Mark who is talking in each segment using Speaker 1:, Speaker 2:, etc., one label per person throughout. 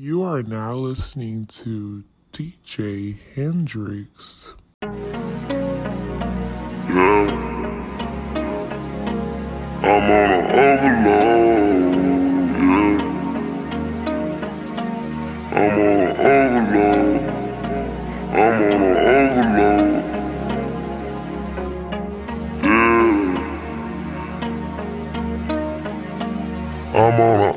Speaker 1: You are now listening to DJ Hendrixx.
Speaker 2: Yeah. I'm on an overload. Yeah. I'm on an overload. I'm on an overload. Yeah. I'm on an.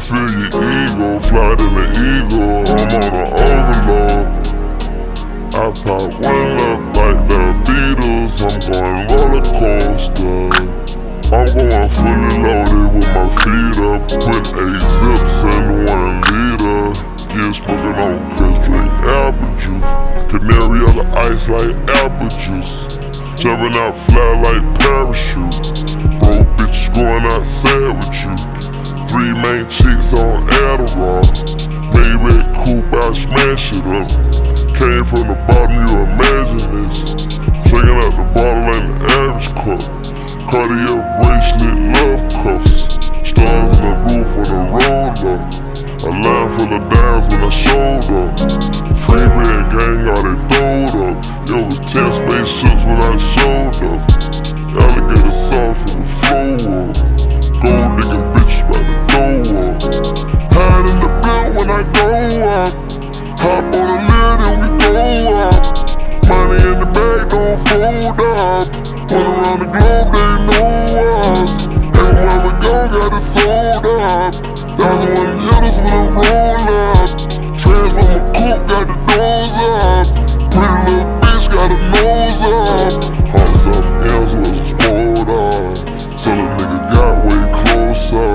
Speaker 2: Fulfill your ego, fly to the eagle. I'm on an overload. I pop one up like the Beatles. I'm going roller coaster. I'm going fully loaded with my feet up. Put eight zips in one liter. Yeah, smoking on cuz drink apple juice. Canary on the ice like apple juice. Jumping out fly like parachute. Broke bitches going outside with you. Three main chicks on Adderall. Maybe coupe, I smash it up. Came from the bottom, you imagine this. Drinking out the bottle ain't the average cup. Cartier bracelet, love cuffs. Stars in the roof on the roller. A line full of dimes when I showed up. Freeband gang got it throwed up. It was 10 spaceships when I showed up. Alligator saw from the floor. Gold digging fold up. Went around the globe, they know us. Everywhere we go, got it sold up. Thousand one hitters when I roll up. Trans Transform a coupe, got the doors up. Pretty little bitch got a nose up. Hot something else was pulled up. Till a nigga got way closer.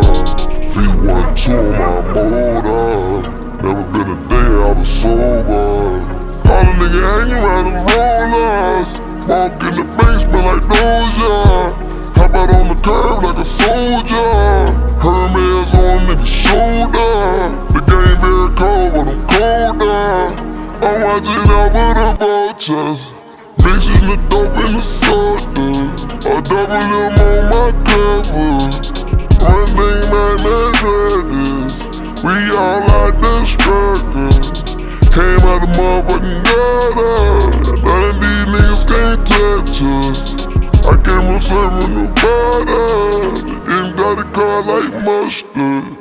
Speaker 2: V12 on my motor. Never been a day I was sober. All the nigga hanging around the rollers. Walk in the basement like Doja. Hop out on the curb like a soldier. Hermes on nigga's shoulder. The game very cold, but I'm colder. I'm watching out for the vultures. Mixing the dope in the soda. A double M on my cover. One thing my man is. We all like the struggle. Car like mustard.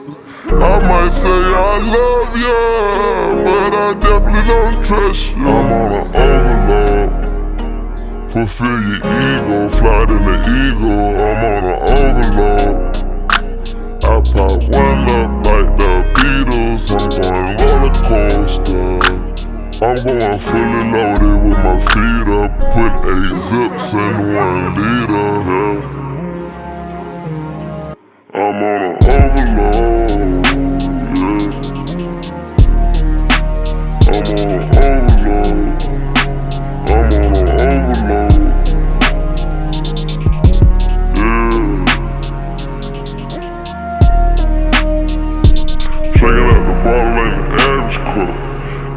Speaker 2: I might say I love ya, but I definitely don't trust you. I'm on an overload. Fulfill your ego, fly to the eagle. I'm on an overload. I pop one up like the Beatles. I'm going roller coaster. I'm going fully loaded with my feet up. Put eight zips in one liter. I'm on an overload. Yeah. I'm on an overload. I'm on an overload. Yeah. Checking out the bottle ain't the average cup.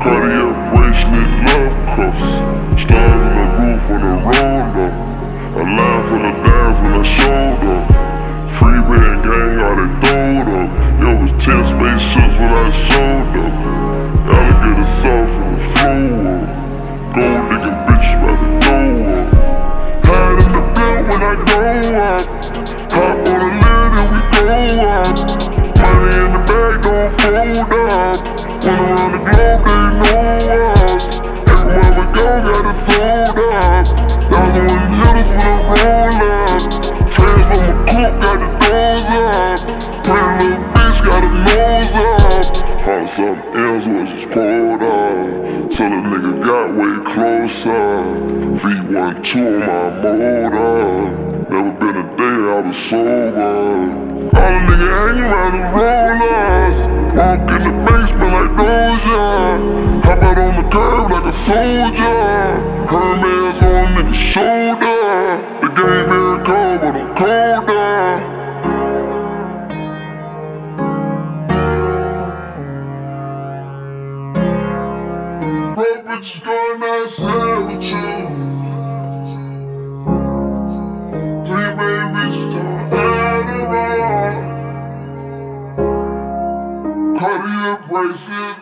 Speaker 2: Cartier bracelet, love cuffs. 10 spaceships when I showed up. Alligator saw from the floor up. Gold digging bitch by the door up. Hide in the blunt when I go up. Hop on the lid and we go up. Money in the bag don't fold up. Went around the globe, they know us. Up. Hot something else was just pulled up. Till a nigga got way closer. V12 on my motor. Never been a day I was sober. All the nigga hanging around the rollers. Walk in the basement like Doja. Hop out on the curb like a soldier. Hermes on nigga's shoulder. The game very cold, but I'm colder. Broke bitches going outside with you. Three bitches on Adderall. Cartier bracelet,